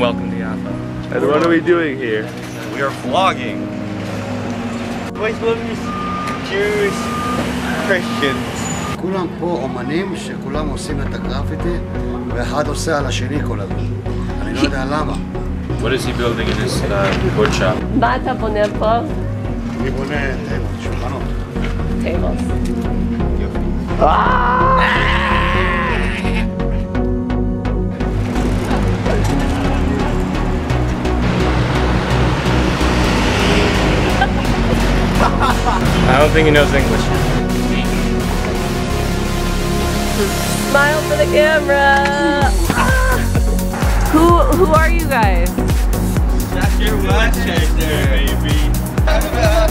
welcome to Jaffa. And what are we doing here? We are vlogging. Muslims, Jews, Christians. כולם פה אומנים שכולם עושים את הגרפיטי ואחד עושה על השני כל הזמן. אני לא יודע למה. What is he building in his uh, wood shop? מה אתה בונה פה? אני בונה טייבול, שולחנות. tables. I Don't think he knows English. Smile for the camera. Ah. Who who are you guys? That's your watch right there, baby.